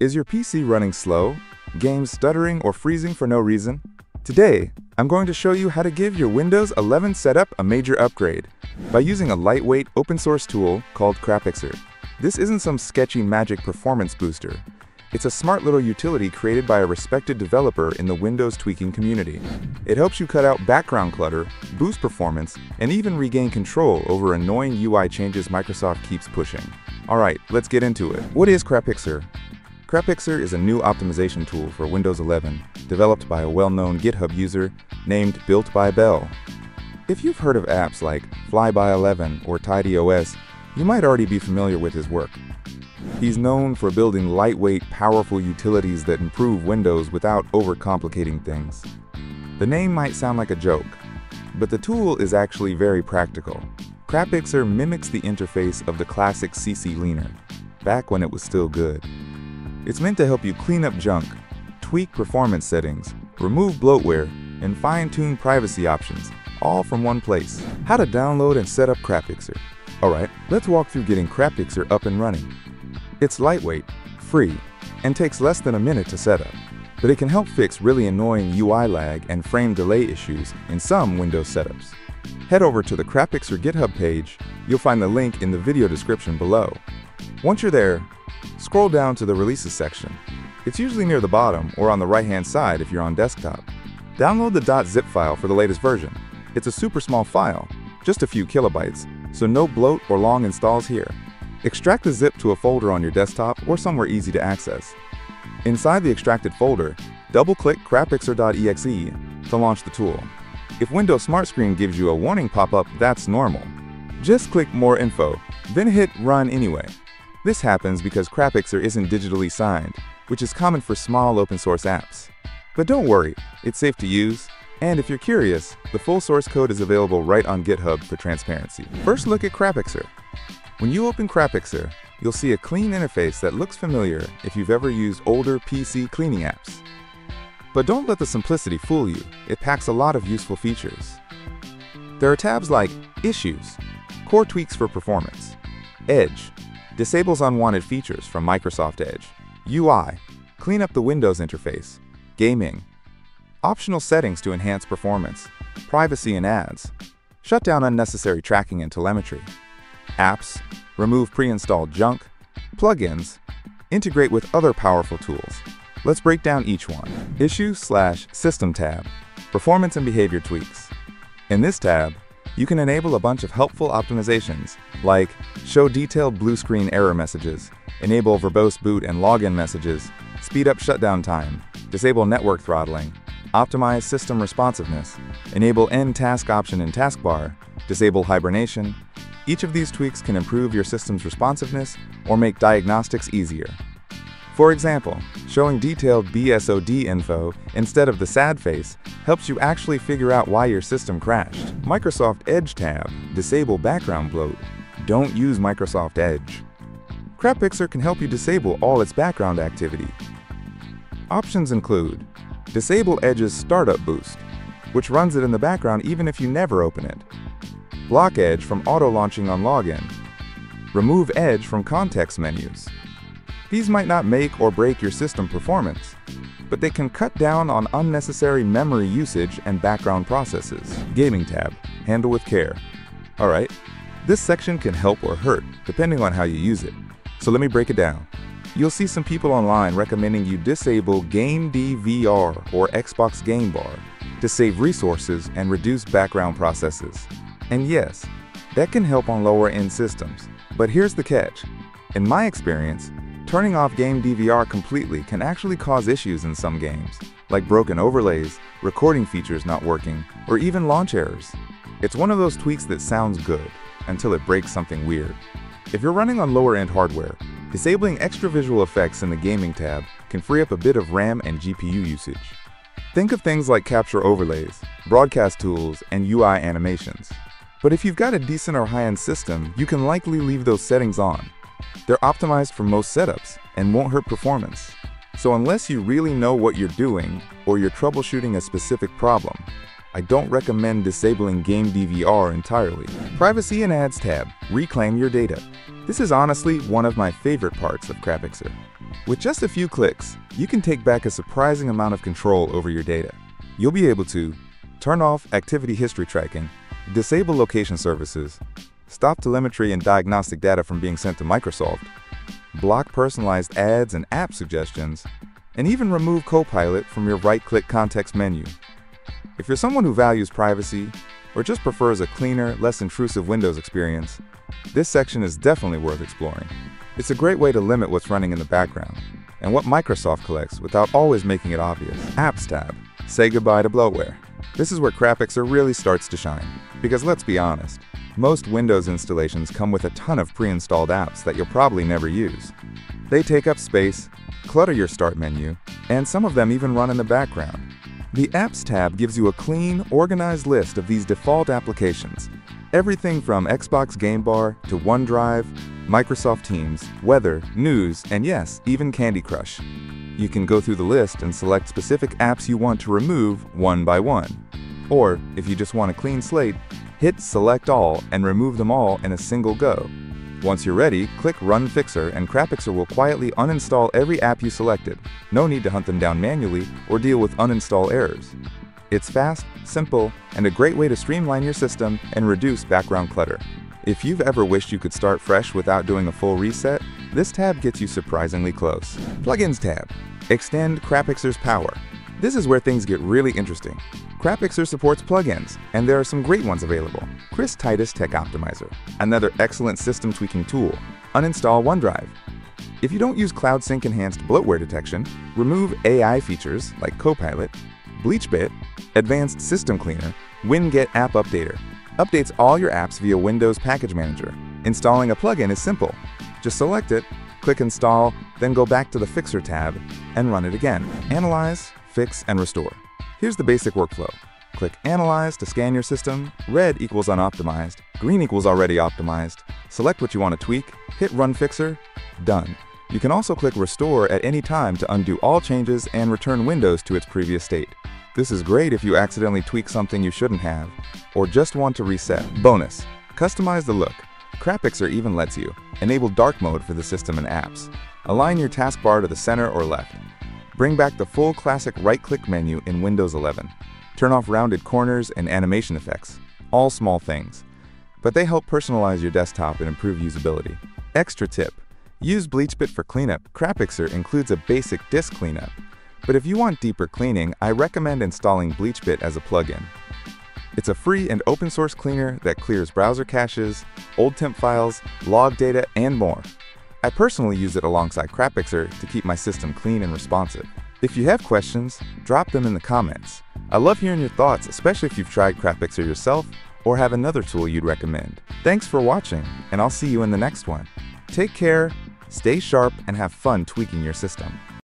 Is your PC running slow? Games stuttering or freezing for no reason? Today, I'm going to show you how to give your Windows 11 setup a major upgrade by using a lightweight open source tool called Crapixer. This isn't some sketchy magic performance booster. It's a smart little utility created by a respected developer in the Windows tweaking community. It helps you cut out background clutter, boost performance, and even regain control over annoying UI changes Microsoft keeps pushing. Alright, let's get into it. What is Crapixer? Crapixer is a new optimization tool for Windows 11, developed by a well-known GitHub user named BuiltByBell. If you've heard of apps like Flyby11 or TidyOS, you might already be familiar with his work. He's known for building lightweight, powerful utilities that improve Windows without overcomplicating things. The name might sound like a joke, but the tool is actually very practical. Crapixer mimics the interface of the classic CCleaner, back when it was still good. It's meant to help you clean up junk, tweak performance settings, remove bloatware, and fine-tune privacy options, all from one place. How to download and set up Crapixer. Alright, let's walk through getting Crapixer up and running. It's lightweight, free, and takes less than a minute to set up, but it can help fix really annoying UI lag and frame delay issues in some Windows setups. Head over to the Crapixer GitHub page, you'll find the link in the video description below. Once you're there, scroll down to the Releases section. It's usually near the bottom or on the right-hand side if you're on desktop. Download the .zip file for the latest version. It's a super small file, just a few kilobytes, so no bloat or long installs here. Extract the zip to a folder on your desktop or somewhere easy to access. Inside the extracted folder, double-click crapixer.exe to launch the tool. If Windows Smart Screen gives you a warning pop-up, that's normal. Just click More Info, then hit Run anyway. This happens because Crapixer isn't digitally signed, which is common for small open source apps. But don't worry, it's safe to use, and if you're curious, the full source code is available right on GitHub for transparency. First look at Crapixer. When you open Crapixer, you'll see a clean interface that looks familiar if you've ever used older PC cleaning apps. But don't let the simplicity fool you, it packs a lot of useful features. There are tabs like Issues, Core Tweaks for Performance, Edge, disables unwanted features from Microsoft Edge, UI, clean up the Windows interface, Gaming, optional settings to enhance performance, privacy and ads, shut down unnecessary tracking and telemetry, apps, remove pre-installed junk, plugins, integrate with other powerful tools. Let's break down each one. Issue slash System tab, Performance and Behavior Tweaks. In this tab, you can enable a bunch of helpful optimizations, like show detailed blue screen error messages, enable verbose boot and login messages, speed up shutdown time, disable network throttling, optimize system responsiveness, enable end task option in taskbar, disable hibernation, each of these tweaks can improve your system's responsiveness or make diagnostics easier. For example, showing detailed BSOD info instead of the sad face helps you actually figure out why your system crashed. Microsoft Edge tab, disable background bloat. Don't use Microsoft Edge. Crapixer can help you disable all its background activity. Options include Disable Edge's Startup Boost, which runs it in the background even if you never open it. Block Edge from auto-launching on login. Remove Edge from context menus. These might not make or break your system performance, but they can cut down on unnecessary memory usage and background processes. Gaming tab, handle with care. Alright, this section can help or hurt, depending on how you use it. So let me break it down. You'll see some people online recommending you disable Game DVR or Xbox Game Bar to save resources and reduce background processes. And yes, that can help on lower-end systems. But here's the catch. In my experience, turning off game DVR completely can actually cause issues in some games, like broken overlays, recording features not working, or even launch errors. It's one of those tweaks that sounds good, until it breaks something weird. If you're running on lower-end hardware, disabling extra visual effects in the Gaming tab can free up a bit of RAM and GPU usage. Think of things like capture overlays, broadcast tools, and UI animations. But if you've got a decent or high-end system, you can likely leave those settings on. They're optimized for most setups and won't hurt performance. So unless you really know what you're doing or you're troubleshooting a specific problem, I don't recommend disabling Game DVR entirely. Privacy and Ads tab, reclaim your data. This is honestly one of my favorite parts of Crapixer. With just a few clicks, you can take back a surprising amount of control over your data. You'll be able to turn off activity history tracking, disable location services, stop telemetry and diagnostic data from being sent to Microsoft, block personalized ads and app suggestions, and even remove Copilot from your right-click context menu. If you're someone who values privacy or just prefers a cleaner, less intrusive Windows experience, this section is definitely worth exploring. It's a great way to limit what's running in the background and what Microsoft collects without always making it obvious. Apps tab. Say goodbye to bloatware. This is where Crapixer really starts to shine. Because let's be honest, most Windows installations come with a ton of pre-installed apps that you'll probably never use. They take up space, clutter your start menu, and some of them even run in the background. The Apps tab gives you a clean, organized list of these default applications. Everything from Xbox Game Bar to OneDrive, Microsoft Teams, Weather, News, and yes, even Candy Crush. You can go through the list and select specific apps you want to remove one by one. Or, if you just want a clean slate, hit Select All and remove them all in a single go. Once you're ready, click Run Fixer and Crapixer will quietly uninstall every app you selected. No need to hunt them down manually or deal with uninstall errors. It's fast, simple, and a great way to streamline your system and reduce background clutter. If you've ever wished you could start fresh without doing a full reset, this tab gets you surprisingly close. Plugins tab. Extend Crapixer's power. This is where things get really interesting. Crapixer supports plugins, and there are some great ones available. Chris Titus Tech Optimizer, another excellent system tweaking tool. Uninstall OneDrive. If you don't use Cloud Sync enhanced bloatware detection, remove AI features like Copilot, BleachBit, Advanced System Cleaner, WinGet App Updater. Updates all your apps via Windows Package Manager. Installing a plugin is simple. Just select it, click Install, then go back to the Fixer tab and run it again. Analyze, fix, and restore. Here's the basic workflow. Click Analyze to scan your system, red equals unoptimized, green equals already optimized, select what you want to tweak, hit Run Fixer, done. You can also click Restore at any time to undo all changes and return Windows to its previous state. This is great if you accidentally tweak something you shouldn't have, or just want to reset. Bonus, customize the look. Crapixer even lets you enable dark mode for the system and apps. Align your taskbar to the center or left. Bring back the full classic right-click menu in Windows 11. Turn off rounded corners and animation effects. All small things. But they help personalize your desktop and improve usability. Extra tip. Use BleachBit for cleanup. Crapixer includes a basic disk cleanup. But if you want deeper cleaning, I recommend installing BleachBit as a plugin. It's a free and open source cleaner that clears browser caches, old temp files, log data, and more. I personally use it alongside Crapixer to keep my system clean and responsive. If you have questions, drop them in the comments. I love hearing your thoughts, especially if you've tried Crapixer yourself or have another tool you'd recommend. Thanks for watching, and I'll see you in the next one. Take care, stay sharp, and have fun tweaking your system.